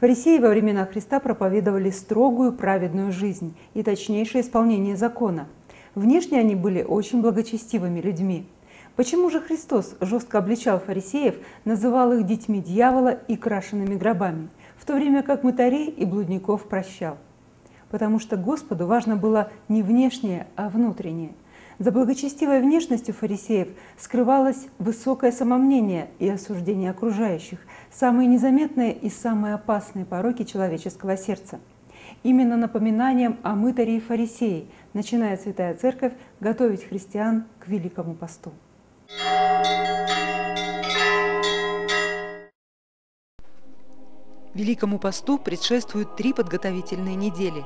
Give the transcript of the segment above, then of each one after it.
Фарисеи во времена Христа проповедовали строгую праведную жизнь и точнейшее исполнение закона. Внешне они были очень благочестивыми людьми. Почему же Христос жестко обличал фарисеев, называл их детьми дьявола и крашенными гробами, в то время как мытарей и блудников прощал? Потому что Господу важно было не внешнее, а внутреннее – за благочестивой внешностью фарисеев скрывалось высокое самомнение и осуждение окружающих, самые незаметные и самые опасные пороки человеческого сердца. Именно напоминанием о мытаре и фарисее начинает Святая Церковь готовить христиан к Великому посту. Великому посту предшествуют три подготовительные недели.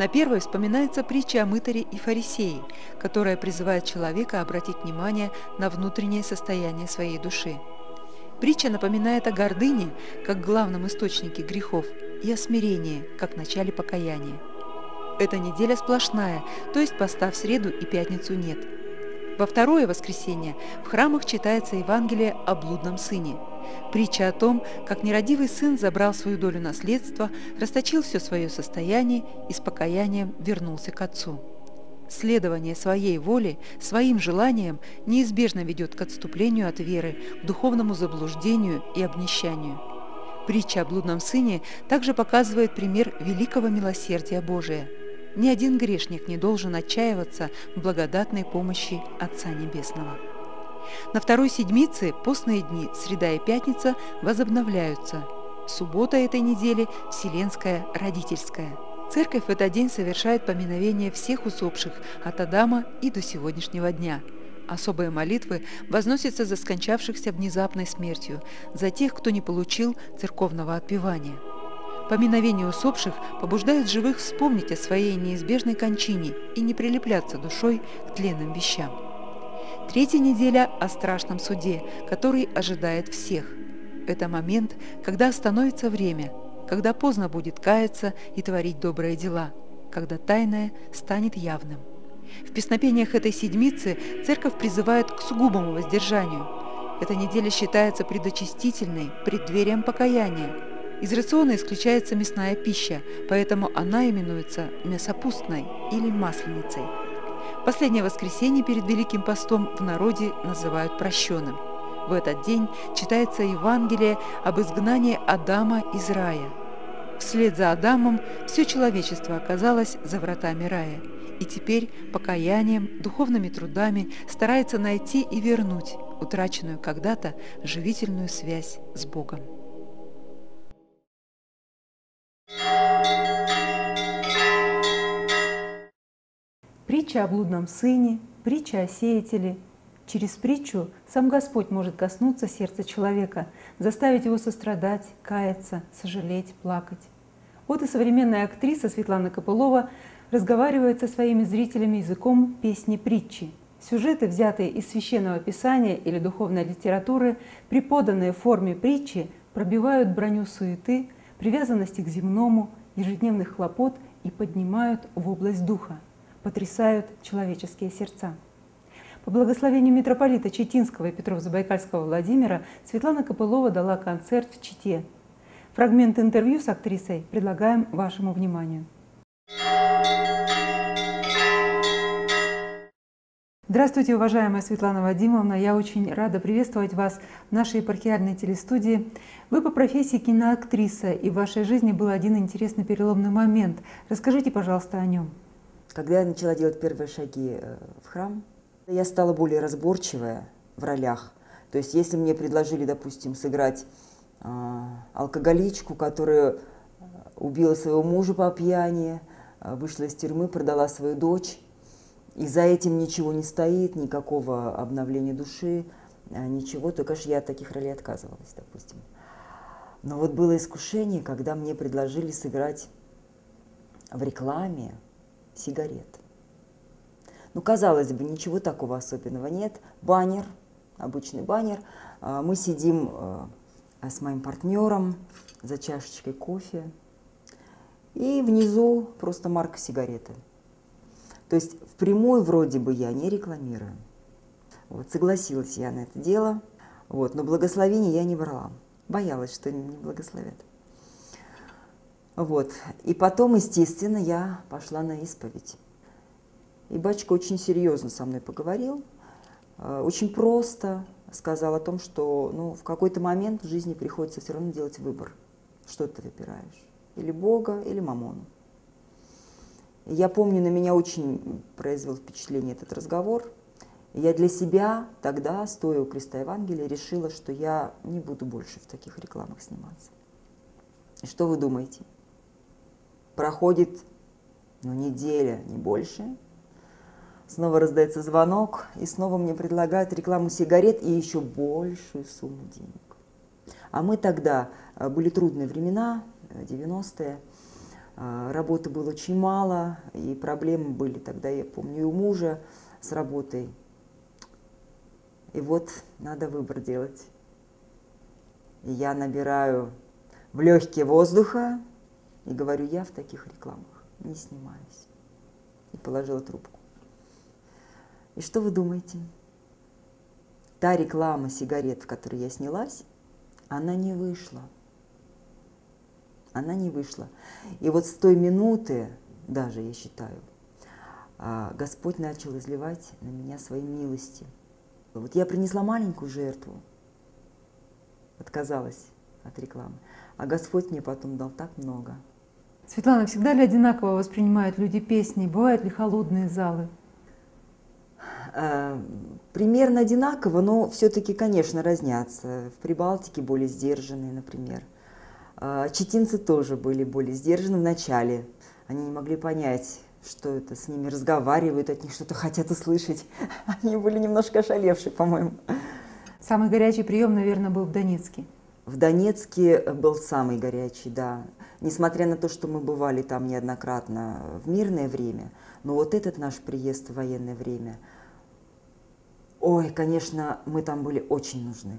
На первой вспоминается притча о мытаре и фарисее, которая призывает человека обратить внимание на внутреннее состояние своей души. Притча напоминает о гордыне, как главном источнике грехов, и о смирении, как начале покаяния. Эта неделя сплошная, то есть поста в среду и пятницу нет. Во второе воскресенье в храмах читается Евангелие о блудном сыне – Притча о том, как нерадивый сын забрал свою долю наследства, расточил все свое состояние и с покаянием вернулся к отцу. Следование своей воле, своим желаниям неизбежно ведет к отступлению от веры, к духовному заблуждению и обнищанию. Притча о блудном сыне также показывает пример великого милосердия Божия. Ни один грешник не должен отчаиваться в благодатной помощи Отца Небесного. На второй седмице постные дни, среда и пятница, возобновляются. Суббота этой недели – Вселенская родительская. Церковь в этот день совершает поминовение всех усопших от Адама и до сегодняшнего дня. Особые молитвы возносятся за скончавшихся внезапной смертью, за тех, кто не получил церковного отпевания. Поминовение усопших побуждает живых вспомнить о своей неизбежной кончине и не прилепляться душой к тленным вещам. Третья неделя о страшном суде, который ожидает всех. Это момент, когда остановится время, когда поздно будет каяться и творить добрые дела, когда тайное станет явным. В песнопениях этой седмицы церковь призывает к сугубому воздержанию. Эта неделя считается предочистительной, преддверием покаяния. Из рациона исключается мясная пища, поэтому она именуется мясопустной или масленицей. Последнее воскресенье перед Великим постом в народе называют прощенным. В этот день читается Евангелие об изгнании Адама из рая. Вслед за Адамом все человечество оказалось за вратами рая, и теперь покаянием, духовными трудами старается найти и вернуть утраченную когда-то живительную связь с Богом. Притча о блудном сыне, притча о сеятеле. Через притчу сам Господь может коснуться сердца человека, заставить его сострадать, каяться, сожалеть, плакать. Вот и современная актриса Светлана Копылова разговаривает со своими зрителями языком песни-притчи. Сюжеты, взятые из священного писания или духовной литературы, преподанные в форме притчи, пробивают броню суеты, привязанности к земному, ежедневных хлопот и поднимают в область духа потрясают человеческие сердца. По благословению митрополита Читинского и Петров-Забайкальского Владимира Светлана Копылова дала концерт в Чите. Фрагмент интервью с актрисой предлагаем вашему вниманию. Здравствуйте, уважаемая Светлана Вадимовна. Я очень рада приветствовать вас в нашей епархиальной телестудии. Вы по профессии киноактриса, и в вашей жизни был один интересный переломный момент. Расскажите, пожалуйста, о нем. Когда я начала делать первые шаги э, в храм, я стала более разборчивая в ролях. То есть если мне предложили, допустим, сыграть э, алкоголичку, которая убила своего мужа по пьяни, э, вышла из тюрьмы, продала свою дочь, и за этим ничего не стоит, никакого обновления души, ничего, то, конечно, я от таких ролей отказывалась, допустим. Но вот было искушение, когда мне предложили сыграть в рекламе сигарет. Ну, казалось бы, ничего такого особенного нет. Баннер, обычный баннер. А, мы сидим э, с моим партнером за чашечкой кофе. И внизу просто марка сигареты. То есть впрямую вроде бы я не рекламирую. Вот, согласилась я на это дело, вот, но благословение я не брала. Боялась, что не благословят. Вот. И потом, естественно, я пошла на исповедь. И батюшка очень серьезно со мной поговорил, э, очень просто сказал о том, что ну, в какой-то момент в жизни приходится все равно делать выбор. Что ты выбираешь? Или Бога, или Мамону. Я помню, на меня очень произвел впечатление этот разговор. Я для себя тогда, стоя у креста Евангелия, решила, что я не буду больше в таких рекламах сниматься. И что вы думаете? Проходит ну, неделя, не больше. Снова раздается звонок, и снова мне предлагают рекламу сигарет и еще большую сумму денег. А мы тогда, э, были трудные времена, 90-е, э, работы было очень мало, и проблемы были тогда, я помню, и у мужа с работой. И вот надо выбор делать. И я набираю в легкие воздуха, и говорю, я в таких рекламах не снимаюсь. И положила трубку. И что вы думаете? Та реклама сигарет, в которой я снялась, она не вышла. Она не вышла. И вот с той минуты, даже я считаю, а, Господь начал изливать на меня свои милости. Вот я принесла маленькую жертву, отказалась от рекламы, а Господь мне потом дал так много – Светлана, всегда ли одинаково воспринимают люди песни? Бывают ли холодные залы? Э, примерно одинаково, но все-таки, конечно, разнятся. В Прибалтике более сдержанные, например. Э, Четинцы тоже были более сдержаны в начале. Они не могли понять, что это с ними разговаривают, от них что-то хотят услышать. Они были немножко ошалевшие, по-моему. Самый горячий прием, наверное, был в Донецке. В Донецке был самый горячий, да. Несмотря на то, что мы бывали там неоднократно в мирное время, но вот этот наш приезд в военное время, ой, конечно, мы там были очень нужны.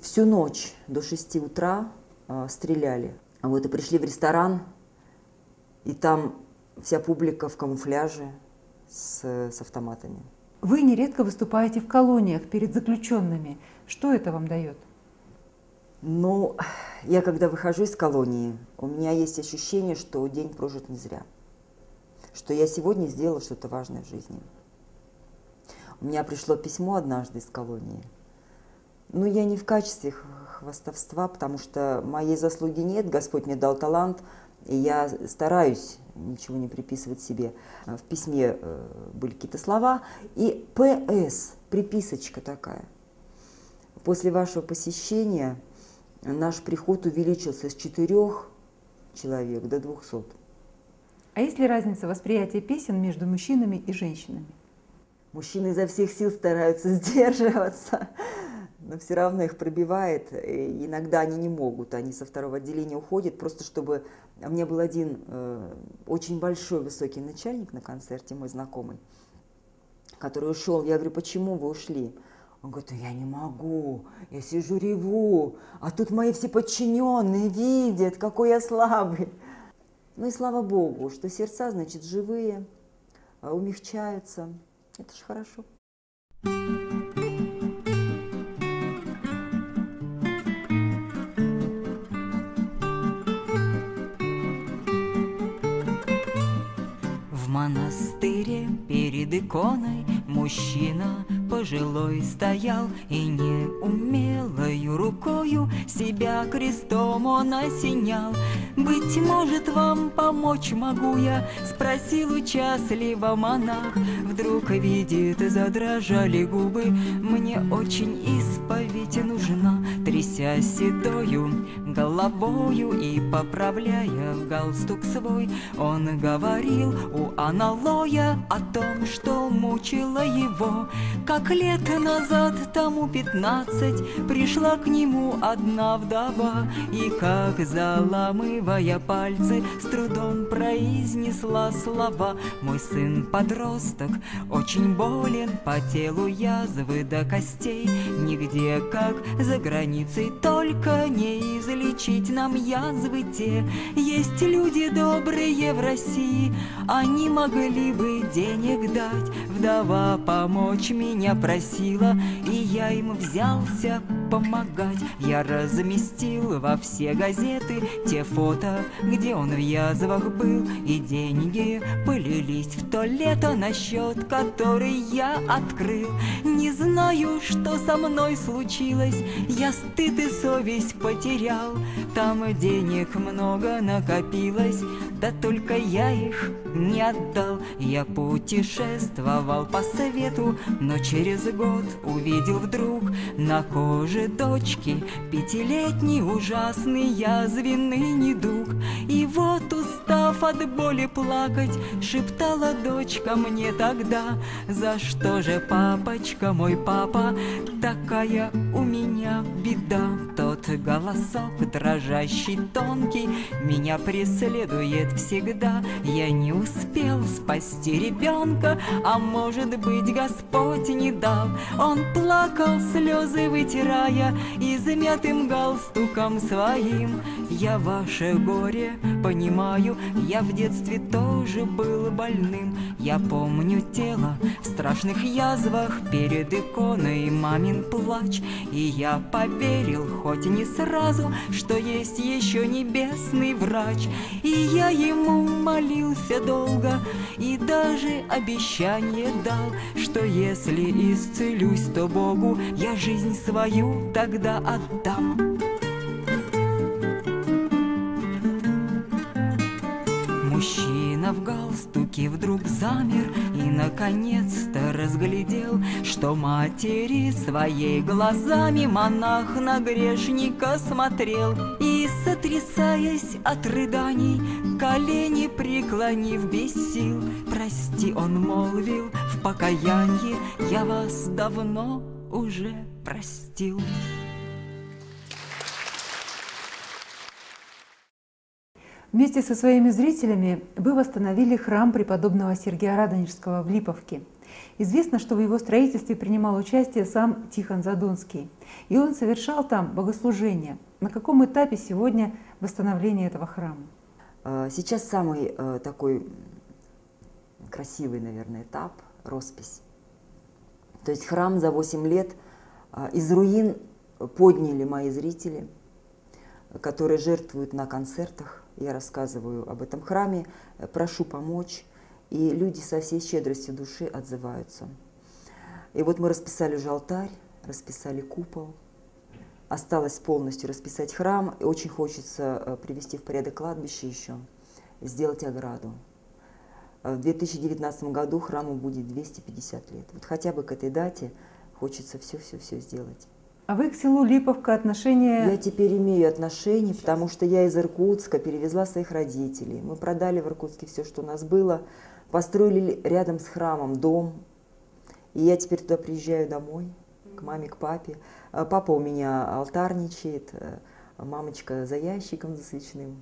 Всю ночь до 6 утра э, стреляли. Вот и пришли в ресторан, и там вся публика в камуфляже с, с автоматами. Вы нередко выступаете в колониях перед заключенными. Что это вам дает? Ну, я когда выхожу из колонии, у меня есть ощущение, что день прожит не зря. Что я сегодня сделала что-то важное в жизни. У меня пришло письмо однажды из колонии. Ну, я не в качестве хвастовства, потому что моей заслуги нет, Господь мне дал талант, и я стараюсь ничего не приписывать себе. В письме э, были какие-то слова, и ПС, приписочка такая. После вашего посещения наш приход увеличился с четырех человек до двухсот. А есть ли разница восприятия песен между мужчинами и женщинами? Мужчины изо всех сил стараются сдерживаться, но все равно их пробивает. И иногда они не могут, они со второго отделения уходят, просто чтобы... У меня был один э, очень большой высокий начальник на концерте, мой знакомый, который ушел. Я говорю, почему вы ушли? Он говорит, я не могу, я сижу реву, а тут мои все подчиненные видят, какой я слабый. Ну и слава Богу, что сердца, значит, живые, а, умягчаются. Это же хорошо. В монастыре перед иконой мужчина пожилой стоял И неумелою рукою себя крестом он осенял. Быть может, вам помочь могу я, спросил участливо монах. Вдруг видит, задрожали губы, мне очень исповедь нужна Тряся седою головою и поправляя галстук свой Он говорил у аналоя о том, что мучило его, как лет назад, тому пятнадцать, Пришла к нему одна вдова, И как заламывая пальцы, С трудом произнесла слова. Мой сын подросток, очень болен, По телу язвы до костей, Нигде, как за границей, Только не излечить нам язвы те. Есть люди добрые в России, Они могли бы денег дать, Вдова помочь меня просила, И я им взялся помогать. Я разместил во все газеты Те фото, где он в язвах был, И деньги полились в то лето На счет, который я открыл. Не знаю, что со мной случилось, Я стыд и совесть потерял. Там денег много накопилось, Да только я их не отдал. Я путешествовал по свету, Но через год увидел вдруг На коже дочки Пятилетний ужасный язвенный недуг. И вот, устав от боли плакать, Шептала дочка мне тогда, За что же, папочка, мой папа, Такая у меня беда. Тот голосок дрожащий, тонкий, Меня преследует всегда. Я не успел спасти ребенка, А может быть, Господь не дал. Он плакал, слезы вытирая, Измятым галстуком своим. Я ваше горе понимаю, Я в детстве тоже был больным. Я помню тело в страшных язвах Перед иконой мамин плач. И я поверил, хоть и не сразу, Что есть еще небесный врач. И я ему молился долго И даже обещание дал, Что если исцелюсь, то Богу Я жизнь свою тогда отдам. Мужчина в галстуке вдруг замер И наконец-то разглядел, Что матери своей глазами Монах на грешника смотрел И, сотрясаясь от рыданий, Колени преклонив без сил, Прости, он молвил в покаянии, Я вас давно уже простил. Вместе со своими зрителями вы восстановили храм преподобного Сергия Радонежского в Липовке. Известно, что в его строительстве принимал участие сам Тихон Задонский, и он совершал там богослужение. На каком этапе сегодня восстановление этого храма? А, Сейчас самый э, такой красивый, наверное, этап – роспись. То есть храм за 8 лет а, из руин подняли мои зрители, которые жертвуют на концертах. Я рассказываю об этом храме, э, прошу помочь, и люди со всей щедростью души отзываются. И вот мы расписали уже алтарь, расписали купол, осталось полностью расписать храм, и очень хочется э, привести в порядок кладбище еще, сделать ограду. Э, В 2019 году храму будет 250 лет. Вот хотя бы к этой дате хочется все-все-все сделать. А вы к селу Липовка отношения... Я теперь имею отношение, потому что я из Иркутска перевезла своих родителей. Мы продали в Иркутске все, что у нас было, построили рядом с храмом дом. И я теперь туда приезжаю домой, к маме, к папе. А Папа у меня алтарничает, э, мамочка за ящиком за свечным.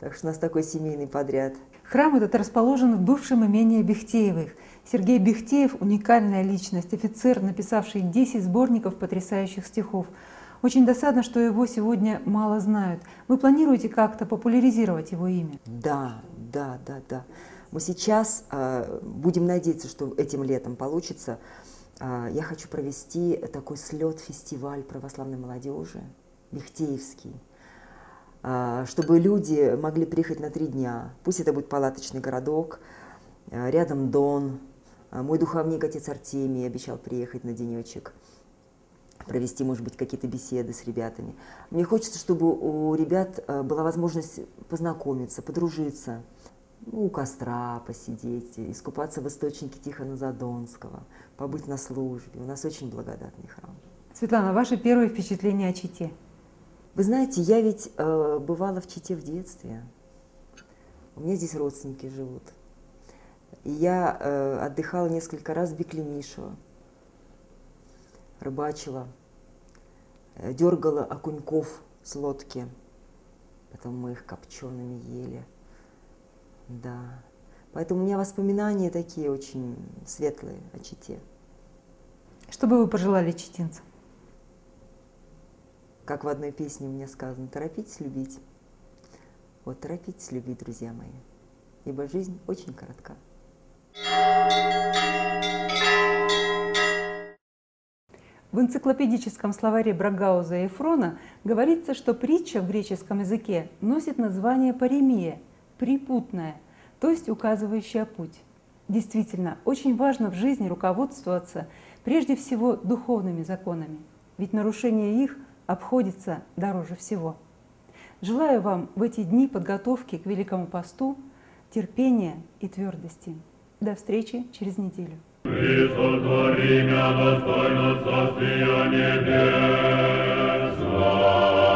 Так что у нас такой семейный подряд. Храм этот расположен в бывшем имении Бехтеевых. Сергей Бехтеев – уникальная личность, офицер, написавший 10 сборников потрясающих стихов. Очень досадно, что его сегодня мало знают. Вы планируете как-то популяризировать его имя? Да, да, да, да. Мы сейчас э, будем надеяться, что этим летом получится. Э, я хочу провести такой слет-фестиваль православной молодежи, Бехтеевский, чтобы люди могли приехать на три дня. Пусть это будет палаточный городок, э, рядом Дон. Э, Мой духовник, отец Артемий, обещал приехать на денечек провести, может быть, какие-то беседы с ребятами. Мне хочется, чтобы у ребят была возможность познакомиться, подружиться, ну, у костра посидеть, искупаться в источнике Тихона Задонского, побыть на службе. У нас очень благодатный храм. Светлана, ваши первые впечатления о Чите? Вы знаете, я ведь э, бывала в Чите в детстве. У меня здесь родственники живут. И я э, отдыхала несколько раз в Беклемишево. рыбачила, э, дергала окуньков с лодки. Потом мы их копчеными ели. Да. Поэтому у меня воспоминания такие очень светлые о Чите. Что бы вы пожелали читинцам? Как в одной песне мне сказано, торопитесь любить. Вот торопитесь любить, друзья мои, ибо жизнь очень коротка. В энциклопедическом словаре Брагауза и Фрона говорится, что притча в греческом языке носит название паремия – припутная, то есть указывающая путь. Действительно, очень важно в жизни руководствоваться прежде всего духовными законами, ведь нарушение их обходится дороже всего. Желаю вам в эти дни подготовки к Великому посту терпения и твердости. До встречи через неделю. Христос.